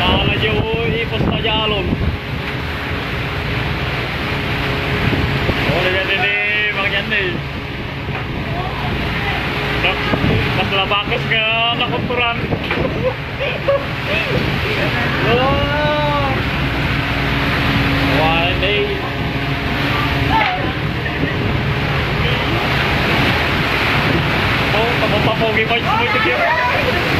Nakala niyo ipos na jalon. Oh, yan din eh, mga yan eh. Nak- Mas labakas nga nakunturan. Oh! One day. Oh, papapogi pa yung tigil. Oh,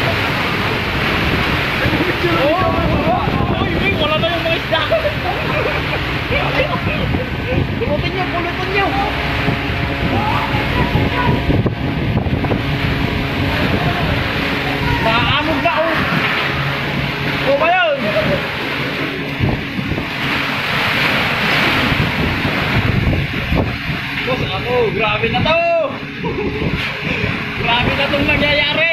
Pulutin niyo, pulutin niyo. Maaamog na oh. Oh, ba yun? Boss, ako, grabe na to. grabe na tong nangyayari.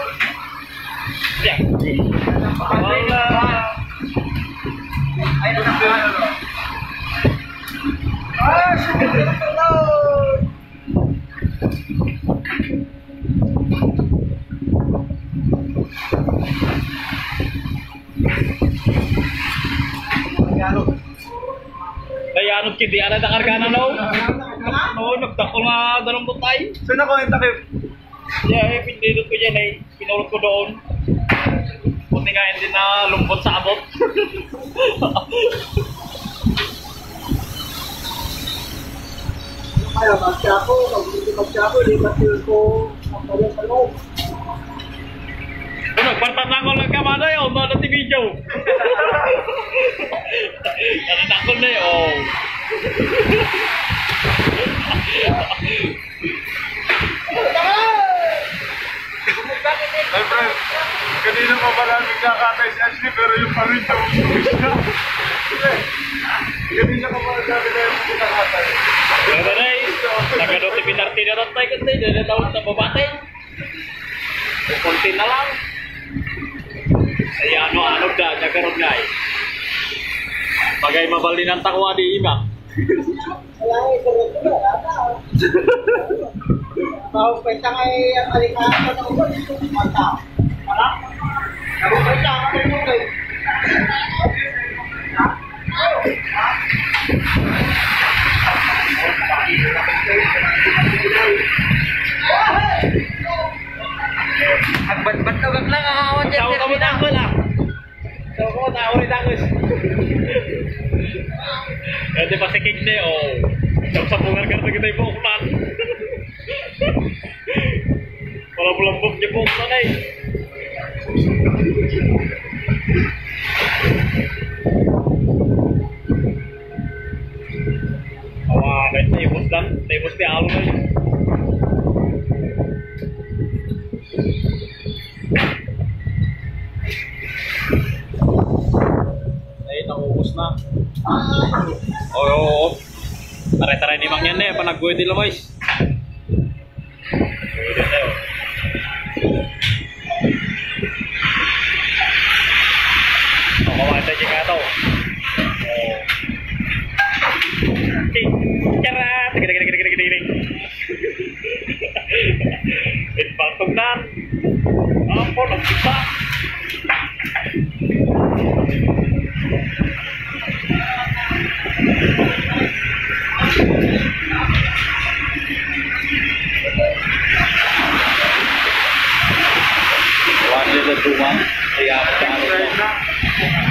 Dayanot kiti ana da kargana no. No, nagdako nga dalong butay. So, nakuha kayo. Yeah, eh, pinindot ko dyan eh. Pinulot ko doon. Buti nga hindi na lumbot sa abot. Kaya, magsiya ko. Mag-ibig magsiya ko. Lipat ko. Ang pala sa loob. Ano, kwarta na ako lang kamana yun. Na si video. Nanatakol na yun. Oh. Ay, friend, kanina pa pala nagkakatay si Ashley pero yung parinta mo Kanina ka pala sabi na yung nagkakatay. Ano na eh. Nagadot si Pinarti na rin tayo kasi. Dahil na tawag na babatay. Kunti na lang. Ay ano, ano da, nagkaroon nga eh. Bagay mabali ng takwa di na. Ay ulo. Agbat-bat ka lang lang ang awan Magsawa ka mo na ako lang. So ko, nauri tangos. Kasi pa si King na eh, oh. Sapsapungan ka na kita yung buklan. Oh, Oh, oh. Tara-tara ni Mang Yanne, panaggoy din guys. Kumakain tayo ka to. Hey, tara! Number one, the Alabama.